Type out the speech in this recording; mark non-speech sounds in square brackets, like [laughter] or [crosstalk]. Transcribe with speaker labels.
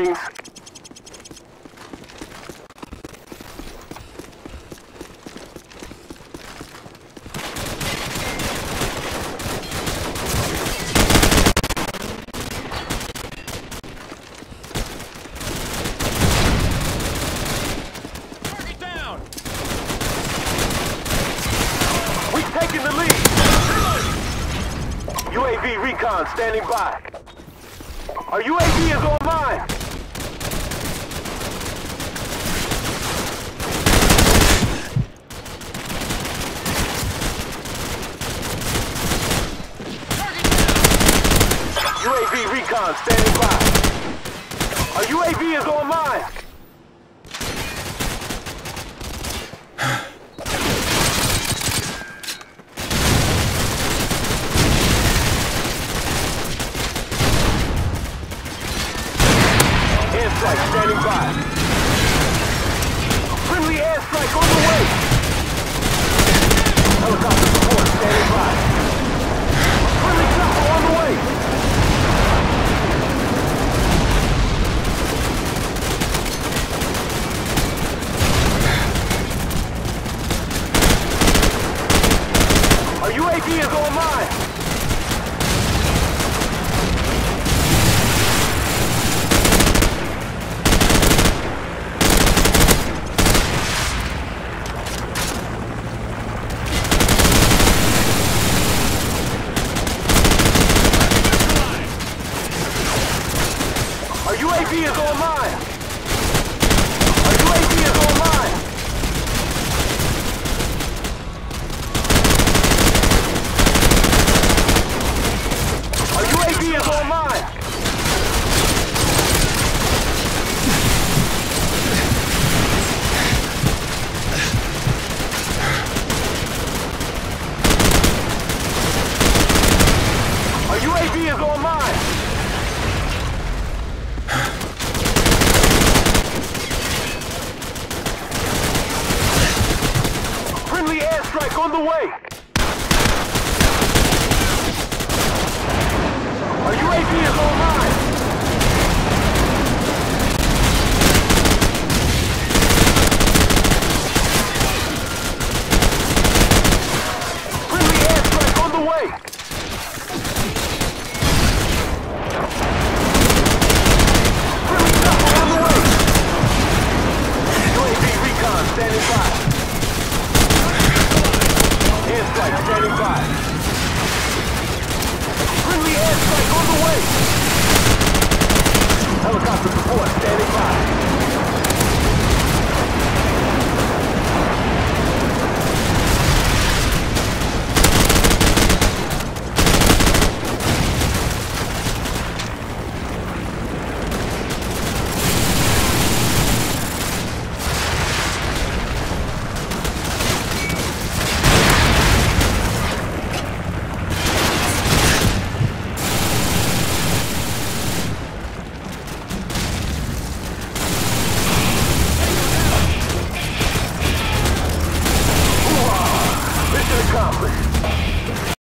Speaker 1: Marines.
Speaker 2: Target down!
Speaker 1: We've taken the lead. UAV recon standing by. Our UAV is online. UAV recon standing by. Our UAV is online. [sighs] Airstrike standing by. Friendly airstrike on the way. Helicopter support standing by. Friendly chopper on the way. Our UAV is is online. Our UAV is online. Our UAV is online. Our UAV is online. Friendly airstrike on the way. airstrike standing by. Friendly airstrike on the way!